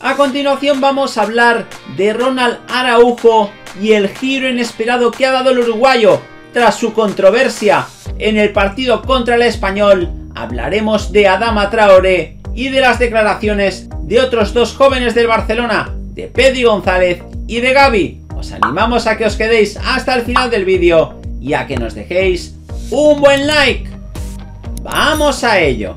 A continuación vamos a hablar de Ronald Araujo y el giro inesperado que ha dado el uruguayo tras su controversia en el partido contra el español. Hablaremos de Adama Traoré y de las declaraciones de otros dos jóvenes del Barcelona, de Pedri González y de Gaby. Os animamos a que os quedéis hasta el final del vídeo y a que nos dejéis un buen like. ¡Vamos a ello!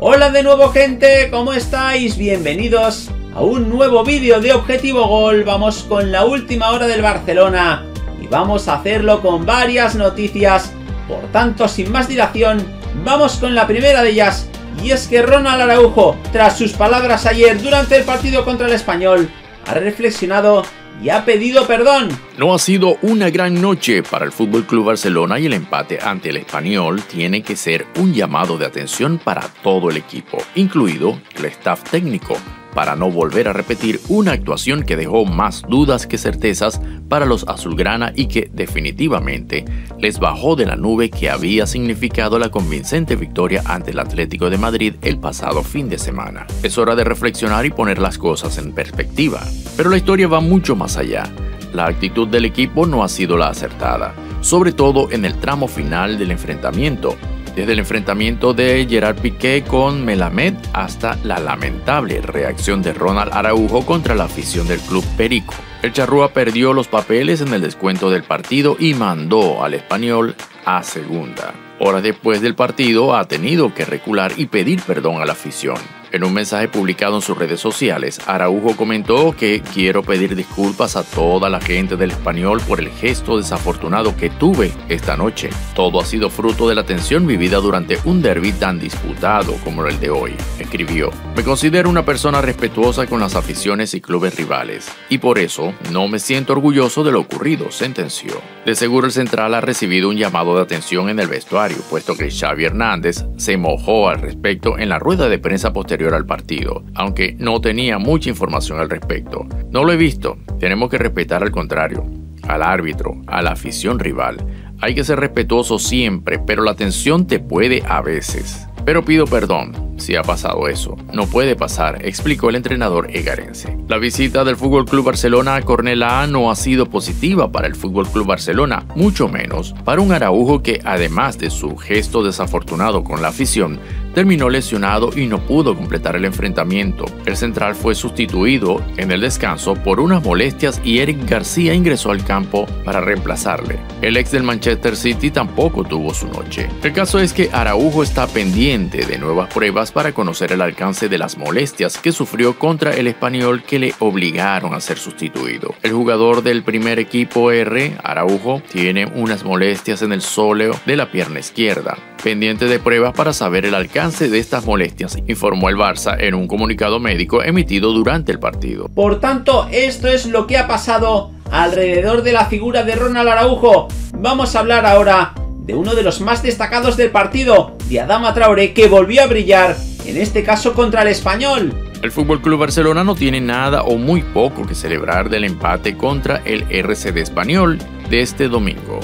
Hola de nuevo gente, ¿cómo estáis? Bienvenidos a un nuevo vídeo de Objetivo Gol. Vamos con la última hora del Barcelona y vamos a hacerlo con varias noticias. Por tanto, sin más dilación, vamos con la primera de ellas y es que Ronald Araujo, tras sus palabras ayer durante el partido contra el Español, ha reflexionado y ha pedido perdón. No ha sido una gran noche para el Fútbol Club Barcelona y el empate ante el Español tiene que ser un llamado de atención para todo el equipo, incluido el staff técnico para no volver a repetir una actuación que dejó más dudas que certezas para los azulgrana y que definitivamente les bajó de la nube que había significado la convincente victoria ante el Atlético de Madrid el pasado fin de semana. Es hora de reflexionar y poner las cosas en perspectiva. Pero la historia va mucho más allá. La actitud del equipo no ha sido la acertada, sobre todo en el tramo final del enfrentamiento, desde el enfrentamiento de Gerard Piqué con Melamed hasta la lamentable reacción de Ronald Araujo contra la afición del club Perico. El Charrúa perdió los papeles en el descuento del partido y mandó al español a segunda. Horas después del partido ha tenido que recular y pedir perdón a la afición. En un mensaje publicado en sus redes sociales, Araujo comentó que quiero pedir disculpas a toda la gente del español por el gesto desafortunado que tuve esta noche. Todo ha sido fruto de la tensión vivida durante un derby tan disputado como el de hoy. Escribió, me considero una persona respetuosa con las aficiones y clubes rivales, y por eso no me siento orgulloso de lo ocurrido, sentenció. De seguro el central ha recibido un llamado de atención en el vestuario, puesto que Xavi Hernández se mojó al respecto en la rueda de prensa posterior al partido, aunque no tenía mucha información al respecto. No lo he visto, tenemos que respetar al contrario, al árbitro, a la afición rival. Hay que ser respetuoso siempre, pero la tensión te puede a veces. Pero pido perdón, si ha pasado eso. No puede pasar, explicó el entrenador egarense. La visita del Fútbol Club Barcelona a Cornellà no ha sido positiva para el Fútbol Club Barcelona, mucho menos para un Araujo que, además de su gesto desafortunado con la afición, terminó lesionado y no pudo completar el enfrentamiento. El central fue sustituido en el descanso por unas molestias y Eric García ingresó al campo para reemplazarle. El ex del Manchester City tampoco tuvo su noche. El caso es que Araujo está pendiente de nuevas pruebas para conocer el alcance de las molestias que sufrió contra el español que le obligaron a ser sustituido. El jugador del primer equipo R, Araujo, tiene unas molestias en el sóleo de la pierna izquierda. Pendiente de pruebas para saber el alcance de estas molestias, informó el Barça en un comunicado médico emitido durante el partido. Por tanto, esto es lo que ha pasado alrededor de la figura de Ronald Araujo. Vamos a hablar ahora de uno de los más destacados del partido, de Adama Traoré, que volvió a brillar, en este caso contra el español. El Fútbol Club Barcelona no tiene nada o muy poco que celebrar del empate contra el RCD Español de este domingo.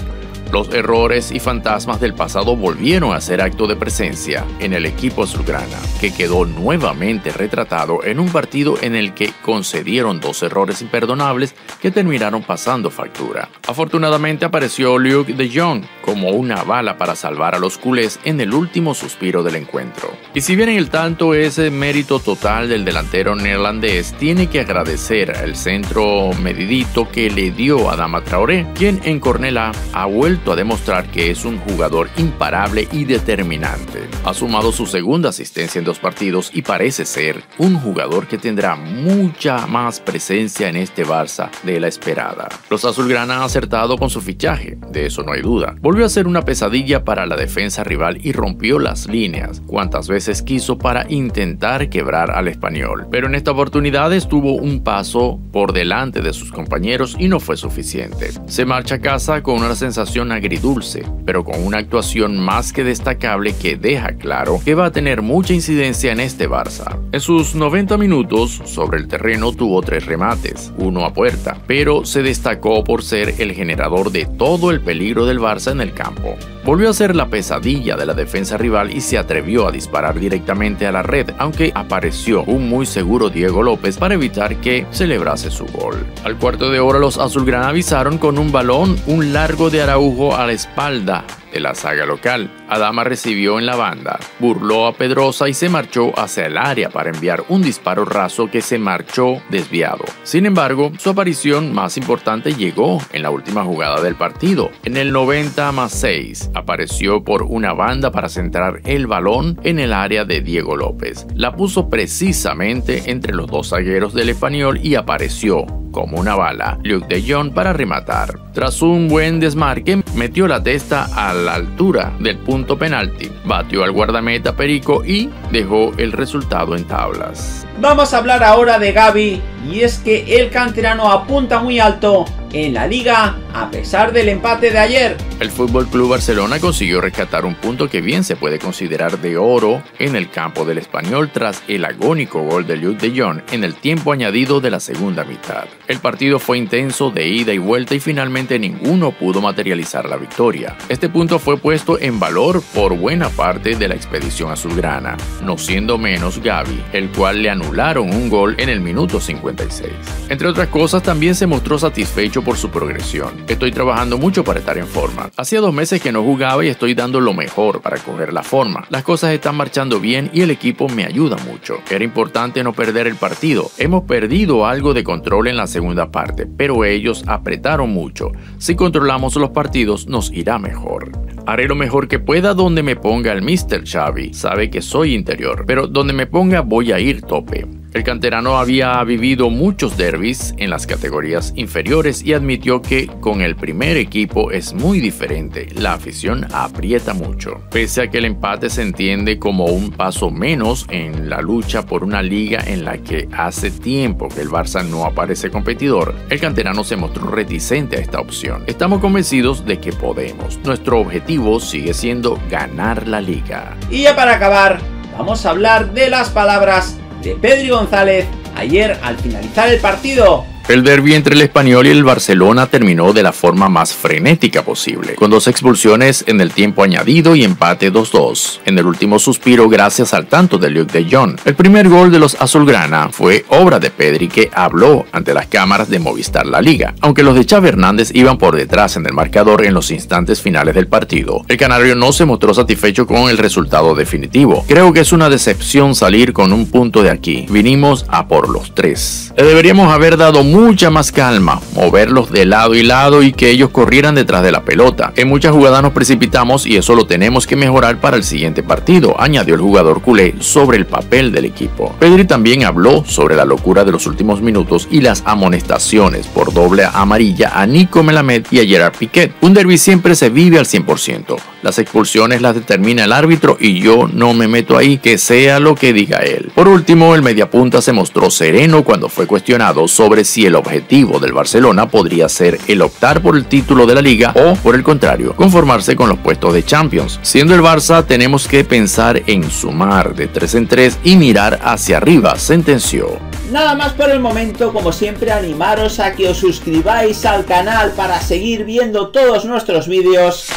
Los errores y fantasmas del pasado volvieron a ser acto de presencia en el equipo azulgrana, que quedó nuevamente retratado en un partido en el que concedieron dos errores imperdonables que terminaron pasando factura. Afortunadamente apareció Luke de Jong como una bala para salvar a los culés en el último suspiro del encuentro. Y si bien en el tanto ese mérito total del delantero neerlandés, tiene que agradecer al centro medidito que le dio a Dama Traoré, quien en Cornela ha vuelto a demostrar que es un jugador imparable y determinante. Ha sumado su segunda asistencia en dos partidos y parece ser un jugador que tendrá mucha más presencia en este Barça de la esperada. Los azulgrana han acertado con su fichaje, de eso no hay duda. Volvió a ser una pesadilla para la defensa rival y rompió las líneas cuantas veces quiso para intentar quebrar al español. Pero en esta oportunidad estuvo un paso por delante de sus compañeros y no fue suficiente. Se marcha a casa con una sensación agridulce, pero con una actuación más que destacable que deja claro que va a tener mucha incidencia en este Barça. En sus 90 minutos sobre el terreno tuvo tres remates, uno a puerta, pero se destacó por ser el generador de todo el peligro del Barça en el campo. Volvió a ser la pesadilla de la defensa rival y se atrevió a disparar directamente a la red, aunque apareció un muy seguro Diego López para evitar que celebrase su gol. Al cuarto de hora los azulgrana avisaron con un balón un largo de Araujo a la espalda de la saga local. Adama recibió en la banda, burló a Pedrosa y se marchó hacia el área para enviar un disparo raso que se marchó desviado. Sin embargo, su aparición más importante llegó en la última jugada del partido. En el 90 más 6 apareció por una banda para centrar el balón en el área de Diego López. La puso precisamente entre los dos zagueros del español y apareció como una bala Luke de Jong para rematar. Tras un buen desmarque, metió la testa a la altura del punto penalti, batió al guardameta Perico y dejó el resultado en tablas. Vamos a hablar ahora de Gaby y es que el canterano apunta muy alto en la liga a pesar del empate de ayer. El Fútbol Club Barcelona consiguió rescatar un punto que bien se puede considerar de oro en el campo del español tras el agónico gol de Luke de Jong en el tiempo añadido de la segunda mitad. El partido fue intenso de ida y vuelta y finalmente ninguno pudo materializar la victoria. Este punto fue puesto en valor por buena parte de la expedición azulgrana, no siendo menos Gaby, el cual le anularon un gol en el minuto 56. Entre otras cosas, también se mostró satisfecho por su progresión. Estoy trabajando mucho para estar en forma. Hacía dos meses que no jugaba y estoy dando lo mejor para coger la forma. Las cosas están marchando bien y el equipo me ayuda mucho. Era importante no perder el partido. Hemos perdido algo de control en la segunda parte, pero ellos apretaron mucho. Si controlamos los partidos nos irá mejor. Haré lo mejor que pueda donde me ponga el Mr. Xavi. Sabe que soy interior, pero donde me ponga voy a ir tope. El canterano había vivido muchos derbis en las categorías inferiores y admitió que con el primer equipo es muy diferente, la afición aprieta mucho. Pese a que el empate se entiende como un paso menos en la lucha por una liga en la que hace tiempo que el Barça no aparece competidor, el canterano se mostró reticente a esta opción. Estamos convencidos de que podemos. Nuestro objetivo sigue siendo ganar la liga. Y ya para acabar, vamos a hablar de las palabras de Pedri González ayer al finalizar el partido el derby entre el español y el Barcelona terminó de la forma más frenética posible, con dos expulsiones en el tiempo añadido y empate 2-2. En el último suspiro gracias al tanto de Luke de Jong. El primer gol de los azulgrana fue obra de Pedri que habló ante las cámaras de Movistar La Liga. Aunque los de Xavi Hernández iban por detrás en el marcador en los instantes finales del partido, el canario no se mostró satisfecho con el resultado definitivo. Creo que es una decepción salir con un punto de aquí. Vinimos a por los tres. Le deberíamos haber dado mucha más calma, moverlos de lado y lado y que ellos corrieran detrás de la pelota. En muchas jugadas nos precipitamos y eso lo tenemos que mejorar para el siguiente partido, añadió el jugador culé sobre el papel del equipo. Pedri también habló sobre la locura de los últimos minutos y las amonestaciones por doble amarilla a Nico Melamed y a Gerard Piquet. Un derby siempre se vive al 100%. Las expulsiones las determina el árbitro y yo no me meto ahí, que sea lo que diga él. Por último, el mediapunta se mostró sereno cuando fue cuestionado sobre si el objetivo del Barcelona podría ser el optar por el título de la liga o, por el contrario, conformarse con los puestos de Champions. Siendo el Barça, tenemos que pensar en sumar de 3 en 3 y mirar hacia arriba, sentenció. Nada más por el momento, como siempre animaros a que os suscribáis al canal para seguir viendo todos nuestros vídeos.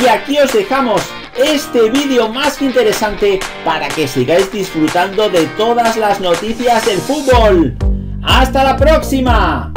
Y aquí os dejamos este vídeo más que interesante para que sigáis disfrutando de todas las noticias del fútbol. ¡Hasta la próxima!